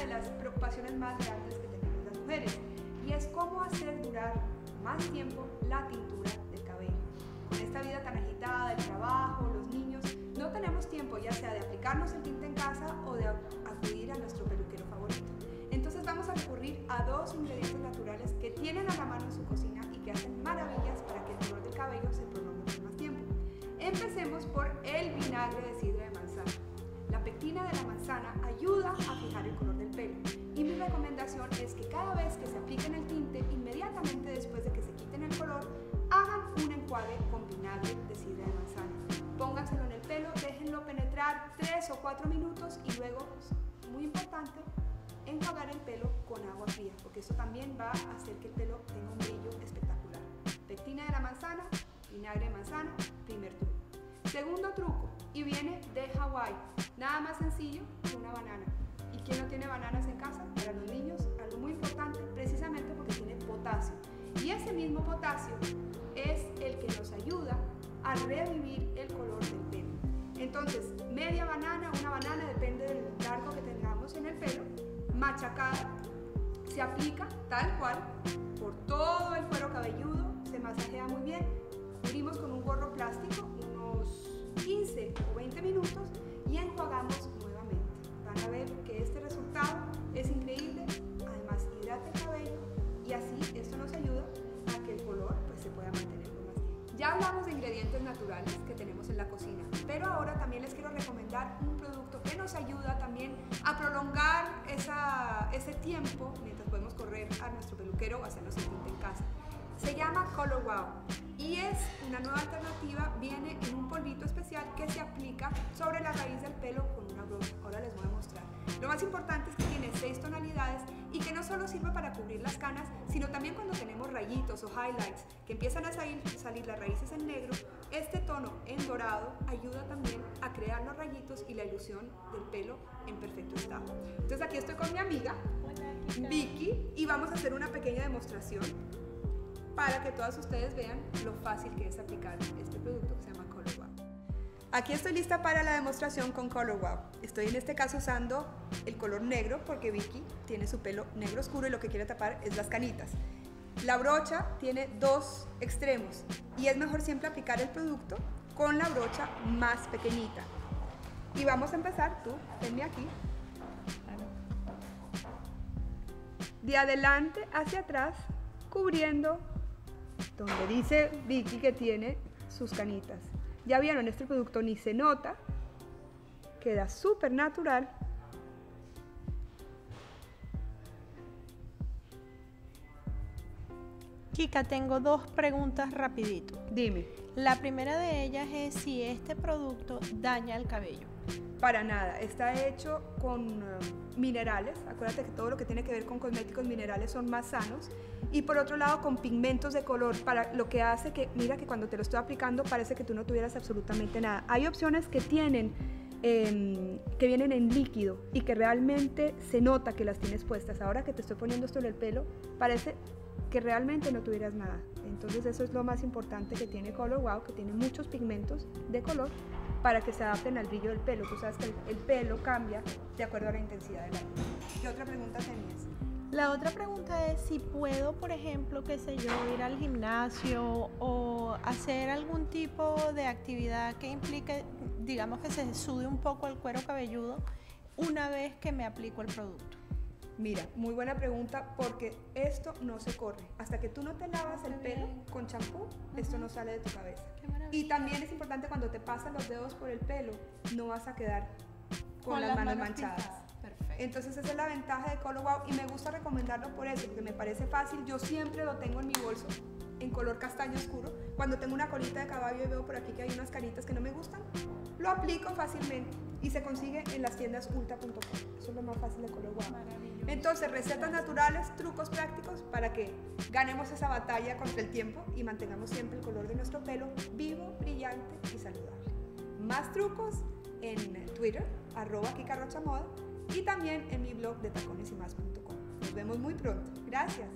de las preocupaciones más grandes que tenemos las mujeres y es cómo hacer durar más tiempo la tintura del cabello. Con esta vida tan agitada, el trabajo, los niños, no tenemos tiempo ya sea de aplicarnos el tinte en casa o de acudir a nuestro peluquero favorito. Entonces vamos a recurrir a dos ingredientes naturales que tienen a la mano en su cocina y que hacen maravillas para que el color del cabello se prolongue más tiempo. Empecemos por el vinagre de sidra de manzana. La pectina de la manzana ayuda a fijar el color del recomendación es que cada vez que se apliquen el tinte, inmediatamente después de que se quiten el color, hagan un enjuague con vinagre de sidra de manzana. Pónganselo en el pelo, déjenlo penetrar 3 o 4 minutos y luego, muy importante, enjuagar el pelo con agua fría, porque eso también va a hacer que el pelo tenga un brillo espectacular. Pectina de la manzana, vinagre de manzana, primer truco. Segundo truco, y viene de Hawái. Nada más sencillo que una banana. ¿Y quién no tiene bananas en casa? Y ese mismo potasio es el que nos ayuda a revivir el color del pelo. Entonces, media banana, una banana, depende del largo que tengamos en el pelo, machacada, se aplica tal cual por todo el cuero cabelludo, se masajea muy bien, cubrimos con un gorro plástico unos 15 o 20 minutos la cocina, pero ahora también les quiero recomendar un producto que nos ayuda también a prolongar esa, ese tiempo mientras podemos correr a nuestro peluquero o hacernos el en casa. Se llama Color Wow y es una nueva alternativa, viene en un polvito especial que se aplica sobre la raíz del pelo con una brocha. Ahora les voy a mostrar. Lo más importante es que tiene seis tonalidades y que no solo sirve para cubrir las canas, sino también cuando tenemos rayitos o highlights que empiezan a salir, salir las raíces en negro, este tono en dorado ayuda también a crear los rayitos y la ilusión del pelo en perfecto estado. Entonces aquí estoy con mi amiga Vicky y vamos a hacer una pequeña demostración para que todas ustedes vean lo fácil que es aplicar este producto que se llama Color Wow. Aquí estoy lista para la demostración con Color Wow. Estoy en este caso usando el color negro porque Vicky tiene su pelo negro oscuro y lo que quiere tapar es las canitas. La brocha tiene dos extremos y es mejor siempre aplicar el producto con la brocha más pequeñita. Y vamos a empezar, tú, venme aquí. De adelante hacia atrás, cubriendo donde dice Vicky que tiene sus canitas. Ya vieron, este producto ni se nota, queda súper natural. Kika, tengo dos preguntas rapidito. Dime. La primera de ellas es si este producto daña el cabello. Para nada, está hecho con uh, minerales. Acuérdate que todo lo que tiene que ver con cosméticos minerales son más sanos. Y por otro lado, con pigmentos de color, para lo que hace que, mira que cuando te lo estoy aplicando parece que tú no tuvieras absolutamente nada. Hay opciones que tienen, eh, que vienen en líquido y que realmente se nota que las tienes puestas. Ahora que te estoy poniendo esto en el pelo, parece que realmente no tuvieras nada. Entonces eso es lo más importante que tiene Color Wow, que tiene muchos pigmentos de color para que se adapten al brillo del pelo. Tú sabes que el, el pelo cambia de acuerdo a la intensidad de la luz. ¿Qué otra pregunta tenías? La otra pregunta es si puedo, por ejemplo, qué sé yo, ir al gimnasio o hacer algún tipo de actividad que implique, digamos que se sude un poco el cuero cabelludo una vez que me aplico el producto. Mira, muy buena pregunta porque esto no se corre. Hasta que tú no te lavas el pelo con champú, esto no sale de tu cabeza. Y también es importante cuando te pasan los dedos por el pelo, no vas a quedar con, Con las, las manos, manos manchadas. Perfecto. Entonces esa es la ventaja de Color Wow y me gusta recomendarlo por eso, porque me parece fácil. Yo siempre lo tengo en mi bolso en color castaño oscuro. Cuando tengo una colita de caballo y veo por aquí que hay unas caritas que no me gustan, lo aplico fácilmente y se consigue en las tiendas ulta.com. Eso es lo más fácil de Color. Entonces, recetas naturales, trucos prácticos para que ganemos esa batalla contra el tiempo y mantengamos siempre el color de nuestro pelo vivo, brillante y saludable. Más trucos en Twitter, arroba Moda y también en mi blog de taconesymas.com. Nos vemos muy pronto. Gracias.